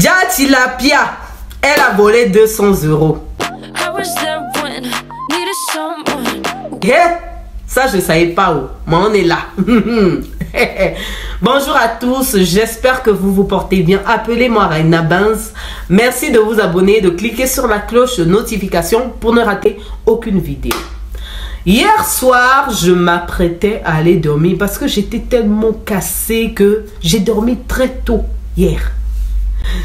Dia Tilapia, elle a volé 200 euros. Eh, ça je savais pas où, mais on est là. Bonjour à tous, j'espère que vous vous portez bien. Appelez-moi Raina Benz. Merci de vous abonner, de cliquer sur la cloche notification pour ne rater aucune vidéo. Hier soir, je m'apprêtais à aller dormir parce que j'étais tellement cassée que j'ai dormi très tôt hier.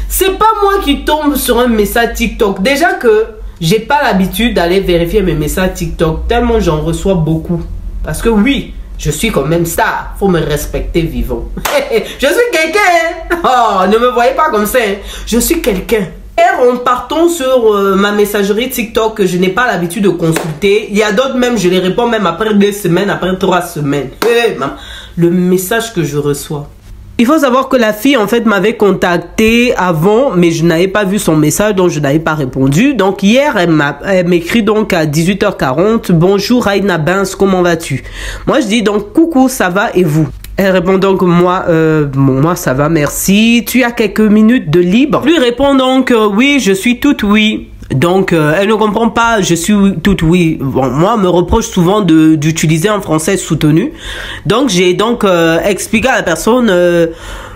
C'est pas moi qui tombe sur un message TikTok. Déjà que j'ai pas l'habitude d'aller vérifier mes messages TikTok tellement j'en reçois beaucoup. Parce que oui, je suis quand même star. Faut me respecter vivant. je suis quelqu'un. Oh, ne me voyez pas comme ça. hein. Je suis quelqu'un. Hier, en partant sur euh, ma messagerie TikTok que je n'ai pas l'habitude de consulter, il y a d'autres même, je les réponds même après deux semaines, après trois semaines. Le message que je reçois. Il faut savoir que la fille, en fait, m'avait contacté avant, mais je n'avais pas vu son message, donc je n'avais pas répondu. Donc, hier, elle m'écrit donc à 18h40, Bonjour Raina Benz, comment vas-tu? Moi, je dis donc, coucou, ça va et vous? Elle répond donc moi euh, moi ça va merci. Tu as quelques minutes de libre? Lui répond donc euh, oui je suis toute oui donc euh, elle ne comprend pas je suis toute oui bon, moi on me reproche souvent d'utiliser un français soutenu donc j'ai donc euh, expliqué à la personne euh,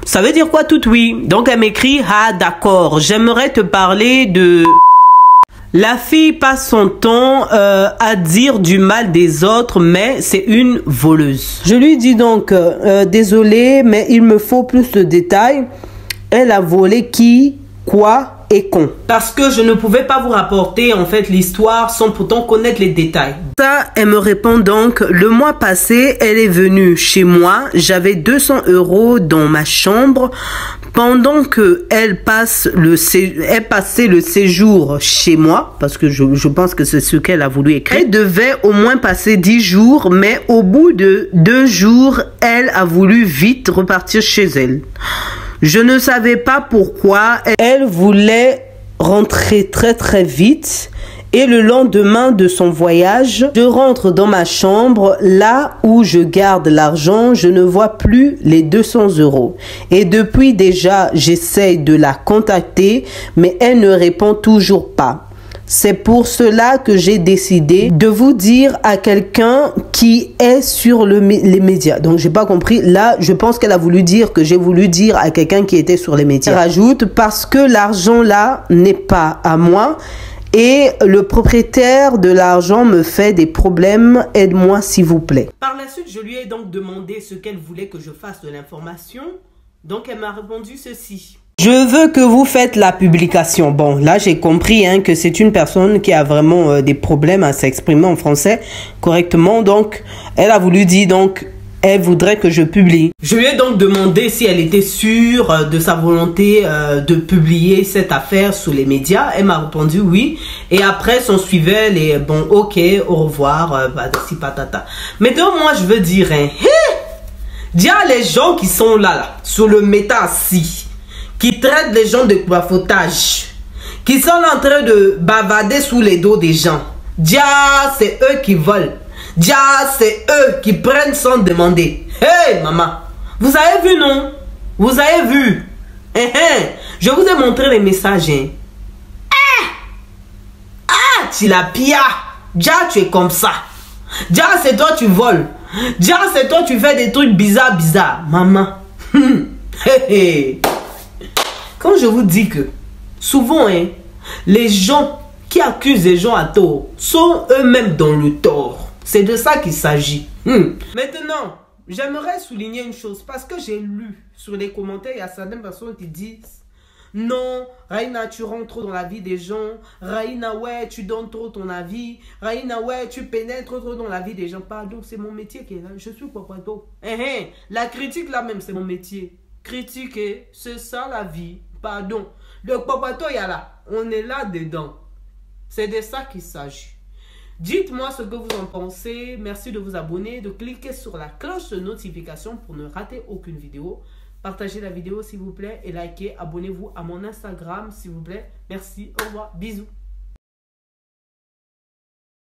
ça veut dire quoi toute oui? Donc elle m'écrit ah d'accord j'aimerais te parler de la fille passe son temps à dire du mal des autres, mais c'est une voleuse. Je lui dis donc, désolé, mais il me faut plus de détails. Elle a volé qui, quoi et con. Parce que je ne pouvais pas vous rapporter en fait l'histoire sans pourtant connaître les détails. Ça, elle me répond donc, le mois passé, elle est venue chez moi, j'avais 200 euros dans ma chambre. Pendant que elle passe le sé- elle passait le séjour chez moi, parce que je, je pense que c'est ce qu'elle a voulu écrire, elle devait au moins passer 10 jours, mais au bout de deux jours, elle a voulu vite repartir chez elle. Je ne savais pas pourquoi elle voulait rentrer très très vite et le lendemain de son voyage, je rentre dans ma chambre, là où je garde l'argent, je ne vois plus les 200 euros. Et depuis déjà, j'essaye de la contacter, mais elle ne répond toujours pas. C'est pour cela que j'ai décidé de vous dire à quelqu'un qui est sur le, les médias. Donc, j'ai pas compris. Là, je pense qu'elle a voulu dire que j'ai voulu dire à quelqu'un qui était sur les médias. Rajoute parce que l'argent là n'est pas à moi et le propriétaire de l'argent me fait des problèmes. Aide-moi s'il vous plaît. Par la suite, je lui ai donc demandé ce qu'elle voulait que je fasse de l'information. Donc, elle m'a répondu ceci. Je veux que vous faites la publication. Bon, là j'ai compris hein, que c'est une personne qui a vraiment euh, des problèmes à s'exprimer en français correctement. Donc, elle a voulu dire donc elle voudrait que je publie. Je lui ai donc demandé si elle était sûre euh, de sa volonté euh, de publier cette affaire sur les médias. Elle m'a répondu oui. Et après, s'en suivait les bon, ok, au revoir, euh, patati patata. Maintenant, moi, je veux dire, hein, hé, Dis à les gens qui sont là, là, sur le méta qui traitent les gens de bafoutage, qui sont en train de bavader sous les dos des gens. Dia, c'est eux qui volent. Dia, c'est eux qui prennent sans demander. Hey, maman, vous avez vu, non? Vous avez vu? Hein, hein, Je vous ai montré les messages. Hein. Ah, tu la pia. Dia, tu es comme ça. Dia, c'est toi, tu voles. Dia, c'est toi, tu fais des trucs bizarres, bizarres. Maman. Hé, hé. Quand je vous dis que souvent, hein, les gens qui accusent les gens à tort sont eux-mêmes dans le tort. C'est de ça qu'il s'agit. Hmm. Maintenant, j'aimerais souligner une chose parce que j'ai lu sur les commentaires, il y a certaines personnes qui disent non, Raina, tu rentres trop dans la vie des gens. Raina, ouais, tu donnes trop ton avis. Raina, ouais, tu pénètres trop dans la vie des gens. Pardon, c'est mon métier qui est là. Je suis Papato. Eh, eh, la critique là même, c'est mon métier. Critiquer, c'est ça la vie. Pardon. Le Papato, il y a là. On est là dedans. C'est de ça qu'il s'agit. Dites-moi ce que vous en pensez. Merci de vous abonner, de cliquer sur la cloche de notification pour ne rater aucune vidéo. Partagez la vidéo s'il vous plaît et likez. Abonnez-vous à mon Instagram s'il vous plaît. Merci. Au revoir. Bisous.